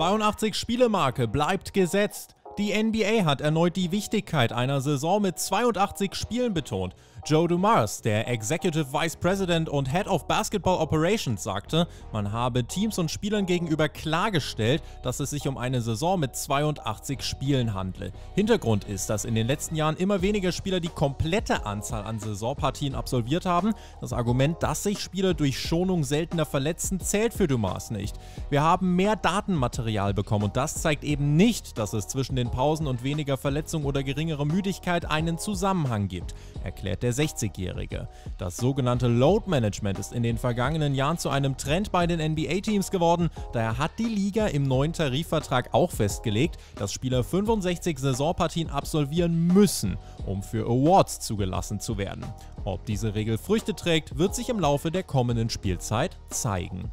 82-Spiele-Marke bleibt gesetzt. Die NBA hat erneut die Wichtigkeit einer Saison mit 82 Spielen betont Joe Dumars, der Executive Vice President und Head of Basketball Operations, sagte, man habe Teams und Spielern gegenüber klargestellt, dass es sich um eine Saison mit 82 Spielen handle. Hintergrund ist, dass in den letzten Jahren immer weniger Spieler die komplette Anzahl an Saisonpartien absolviert haben. Das Argument, dass sich Spieler durch Schonung seltener verletzen, zählt für Dumars nicht. Wir haben mehr Datenmaterial bekommen und das zeigt eben nicht, dass es zwischen den Pausen und weniger Verletzung oder geringerer Müdigkeit einen Zusammenhang gibt, erklärt der 60-Jährige. Das sogenannte Load Management ist in den vergangenen Jahren zu einem Trend bei den NBA-Teams geworden. Daher hat die Liga im neuen Tarifvertrag auch festgelegt, dass Spieler 65 Saisonpartien absolvieren müssen, um für Awards zugelassen zu werden. Ob diese Regel Früchte trägt, wird sich im Laufe der kommenden Spielzeit zeigen.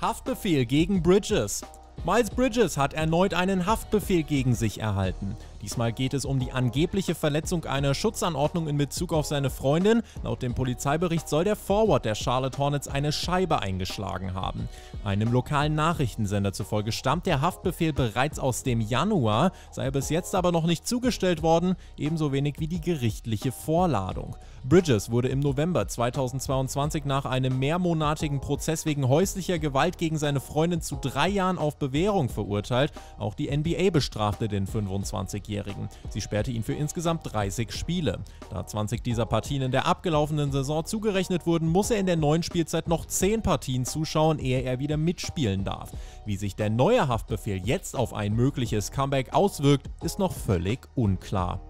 Haftbefehl gegen Bridges. Miles Bridges hat erneut einen Haftbefehl gegen sich erhalten. Diesmal geht es um die angebliche Verletzung einer Schutzanordnung in Bezug auf seine Freundin. Laut dem Polizeibericht soll der Forward der Charlotte Hornets eine Scheibe eingeschlagen haben. Einem lokalen Nachrichtensender zufolge stammt der Haftbefehl bereits aus dem Januar, sei bis jetzt aber noch nicht zugestellt worden, ebenso wenig wie die gerichtliche Vorladung. Bridges wurde im November 2022 nach einem mehrmonatigen Prozess wegen häuslicher Gewalt gegen seine Freundin zu drei Jahren auf Bewährung verurteilt. Auch die NBA bestrafte den 25-Jährigen. 20-Jährigen. Sie sperrte ihn für insgesamt 30 Spiele. Da 20 dieser Partien in der abgelaufenen Saison zugerechnet wurden, muss er in der neuen Spielzeit noch 10 Partien zuschauen, ehe er wieder mitspielen darf. Wie sich der neue Haftbefehl jetzt auf ein mögliches Comeback auswirkt, ist noch völlig unklar.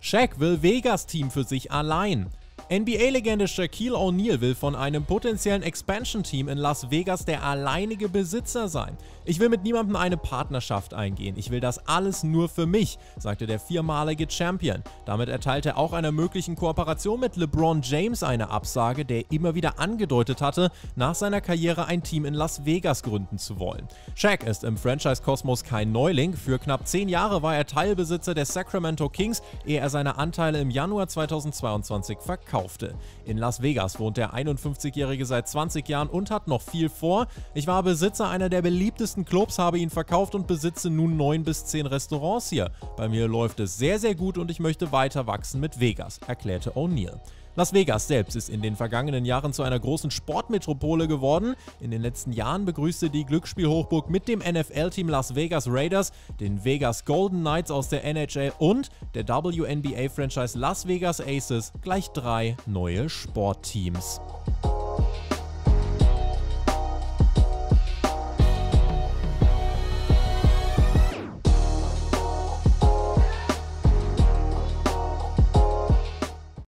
Shaq will Vegas-Team für sich allein. NBA-Legende Shaquille O'Neal will von einem potenziellen Expansion-Team in Las Vegas der alleinige Besitzer sein. Ich will mit niemandem eine Partnerschaft eingehen. Ich will das alles nur für mich, sagte der viermalige Champion. Damit erteilte er auch einer möglichen Kooperation mit LeBron James eine Absage, der immer wieder angedeutet hatte, nach seiner Karriere ein Team in Las Vegas gründen zu wollen. Shaq ist im Franchise-Kosmos kein Neuling. Für knapp zehn Jahre war er Teilbesitzer der Sacramento Kings, ehe er seine Anteile im Januar 2022 verkaufte kaufte. In Las Vegas wohnt der 51-Jährige seit 20 Jahren und hat noch viel vor. Ich war Besitzer einer der beliebtesten Clubs, habe ihn verkauft und besitze nun 9 bis 10 Restaurants hier. Bei mir läuft es sehr, sehr gut und ich möchte weiter wachsen mit Vegas, erklärte O'Neill. Las Vegas selbst ist in den vergangenen Jahren zu einer großen Sportmetropole geworden. In den letzten Jahren begrüßte die Glücksspielhochburg mit dem NFL-Team Las Vegas Raiders, den Vegas Golden Knights aus der NHL und der WNBA-Franchise Las Vegas Aces gleich drei neue Sportteams.